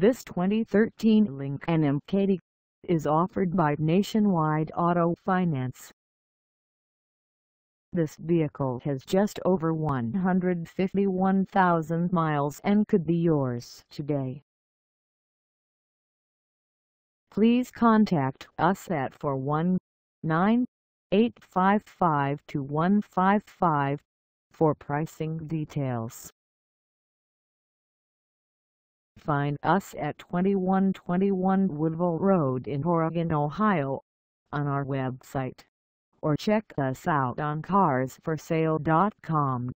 This 2013 Lincoln MKT is offered by Nationwide Auto Finance. This vehicle has just over 151,000 miles and could be yours today. Please contact us at 419-855-2155 for pricing details. Find us at 2121 Woodville Road in Oregon, Ohio on our website or check us out on carsforsale.com.